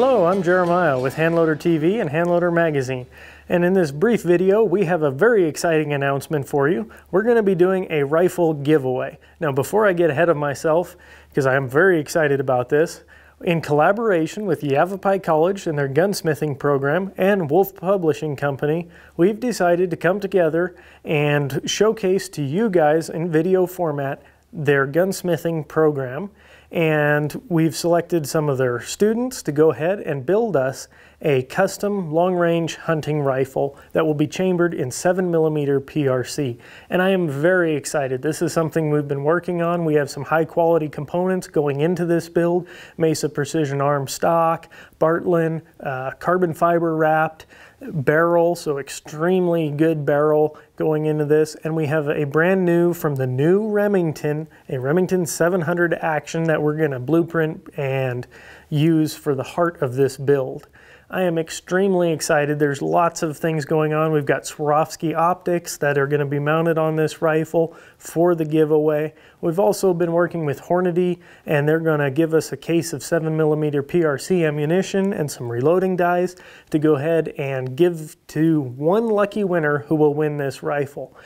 Hello, I'm Jeremiah with Handloader TV and Handloader Magazine. And in this brief video, we have a very exciting announcement for you. We're going to be doing a rifle giveaway. Now, before I get ahead of myself, because I am very excited about this, in collaboration with Yavapai College and their gunsmithing program and Wolfe Publishing Company, we've decided to come together and showcase to you guys in video format their gunsmithing program and we've selected some of their students to go ahead and build us a custom long-range hunting rifle that will be chambered in 7mm PRC. And I am very excited. This is something we've been working on. We have some high-quality components going into this build. Mesa Precision Arm stock, Bartlein, uh, carbon fiber wrapped, barrel, so extremely good barrel going into this. And we have a brand new from the new Remington, a Remington 700 action that we're gonna blueprint and use for the heart of this build. I am extremely excited. There's lots of things going on. We've got Swarovski optics that are going to be mounted on this rifle for the giveaway. We've also been working with Hornady and they're going to give us a case of 7mm PRC ammunition and some reloading dies to go ahead and give to one lucky winner who will win this rifle.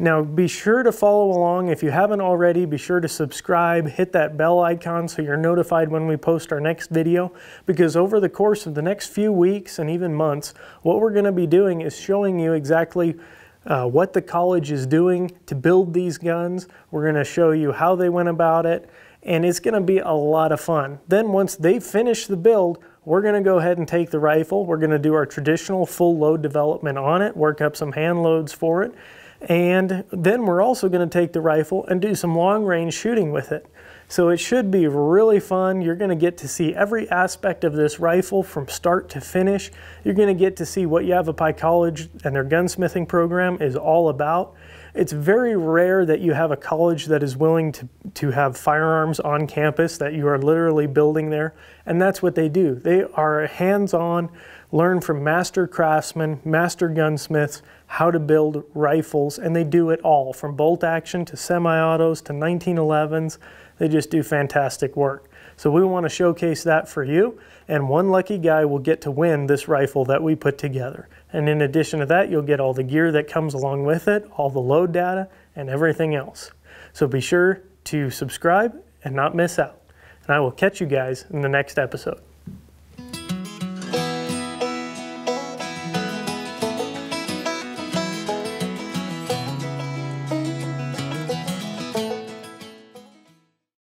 Now be sure to follow along. If you haven't already, be sure to subscribe, hit that bell icon so you're notified when we post our next video because over the course of the next few weeks and even months, what we're gonna be doing is showing you exactly uh, what the college is doing to build these guns. We're gonna show you how they went about it and it's gonna be a lot of fun. Then once they finish the build, we're gonna go ahead and take the rifle. We're gonna do our traditional full load development on it, work up some hand loads for it, and then we're also going to take the rifle and do some long range shooting with it. So it should be really fun. You're going to get to see every aspect of this rifle from start to finish. You're going to get to see what Yavapai College and their gunsmithing program is all about. It's very rare that you have a college that is willing to, to have firearms on campus that you are literally building there. And that's what they do. They are hands-on, learn from master craftsmen, master gunsmiths, how to build rifles, and they do it all from bolt action to semi-autos to 1911s. They just do fantastic work. So we want to showcase that for you, and one lucky guy will get to win this rifle that we put together. And in addition to that, you'll get all the gear that comes along with it, all the load data, and everything else. So be sure to subscribe and not miss out. And I will catch you guys in the next episode.